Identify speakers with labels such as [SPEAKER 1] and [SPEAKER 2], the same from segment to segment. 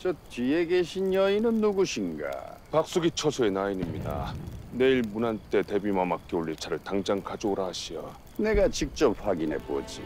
[SPEAKER 1] 저 뒤에 계신 여인은 누구신가?
[SPEAKER 2] 박수기 처소의 나인입니다. 내일 문안 때 대비마 맞게 올릴 차를 당장 가져오라 하시어.
[SPEAKER 1] 내가 직접 확인해 보지.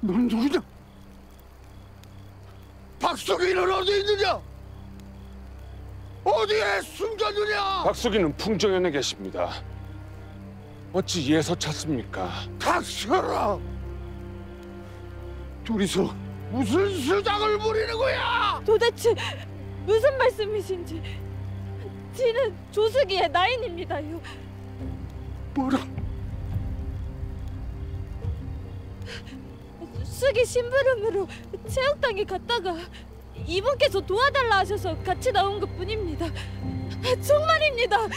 [SPEAKER 3] 넌 누구냐? 박수기는 어디 있느냐? 어디에 숨겼느냐?
[SPEAKER 2] 박수기는 풍정연에 계십니다. 어찌 예서 찾습니까?
[SPEAKER 3] 닥쳐라! 둘이서 무슨 수작을 부리는 거야?
[SPEAKER 4] 도대체 무슨 말씀이신지 지는 조수기의 나인입니다요.
[SPEAKER 3] 뭐라?
[SPEAKER 4] 수기 심부름으로 체육당에 갔다가 이분께서 도와달라 하셔서 같이 나온 것뿐입니다. 정말입니다.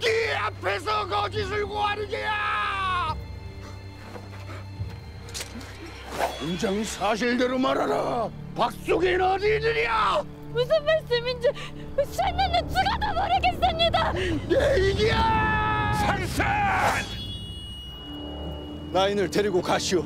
[SPEAKER 3] 네 앞에서 거짓을 고하는 게야! 당장 사실대로 말하라! 박수기는 어디 있느냐?
[SPEAKER 4] 무슨 말씀인지 쇠는는 죽어도 모르겠습니다.
[SPEAKER 3] 내 이기야!
[SPEAKER 5] 나인을 데리고 가시오.